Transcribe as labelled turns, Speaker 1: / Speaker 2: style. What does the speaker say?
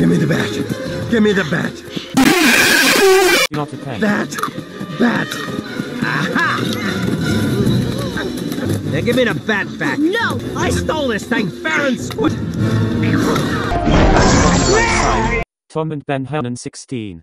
Speaker 1: Give me the bat. Give me the bat.
Speaker 2: Not the pen.
Speaker 1: Bat. Bat. Aha! Now give me the bat back.
Speaker 3: No!
Speaker 1: I stole this thing fair and square.
Speaker 2: Tom and Ben Helen 16.